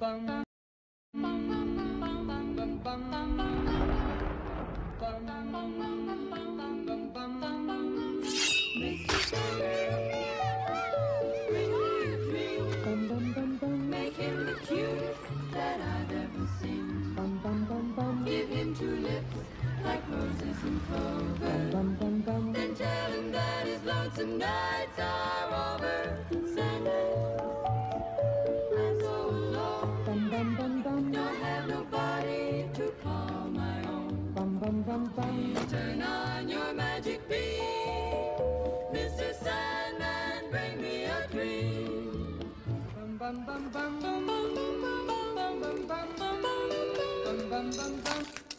Then tell him that his lonesome nights are dam dam dam.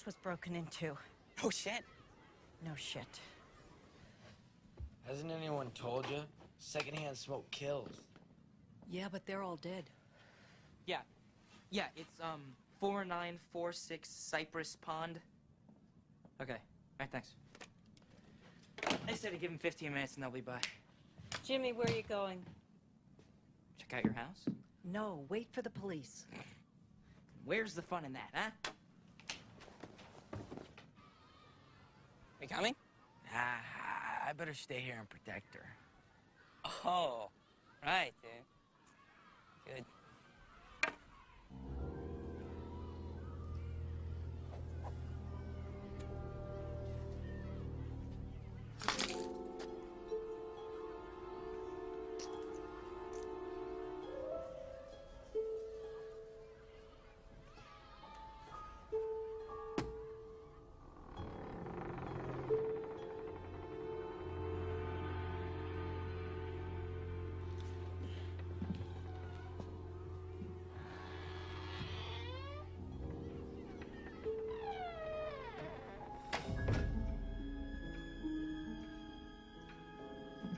House was broken into. Oh shit. No shit. Hasn't anyone told you? Secondhand smoke kills. Yeah, but they're all dead. Yeah. Yeah, it's um 4946 Cypress Pond. Okay. Alright, thanks. I said to give him 15 minutes and they'll be by. Jimmy, where are you going? Check out your house. No, wait for the police. Where's the fun in that, huh? Coming? Ah, I better stay here and protect her. Oh, right, dude.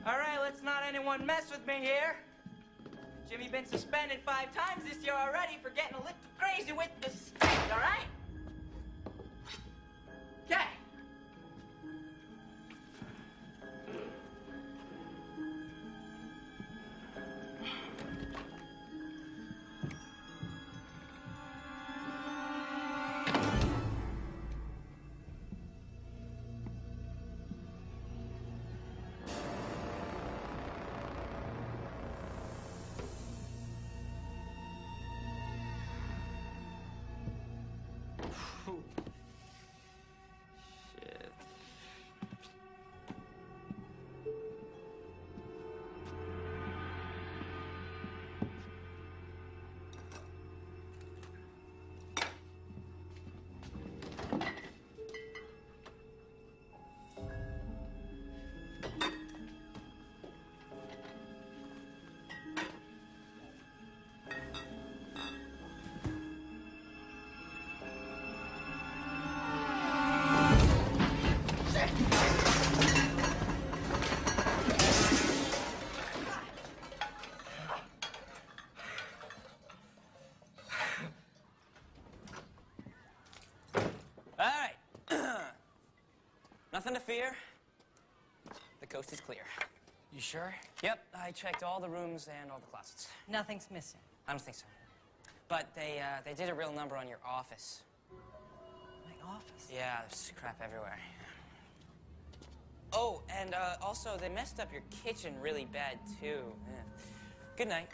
All right, let's not anyone mess with me here. Jimmy been suspended five times this year already for getting a little crazy with the stick, all right? Nothing to fear. The coast is clear. You sure? Yep, I checked all the rooms and all the closets. Nothing's missing. I don't think so. But they, uh, they did a real number on your office. My office. Yeah, there's crap everywhere. Oh, and uh, also they messed up your kitchen really bad too. Yeah. Good night.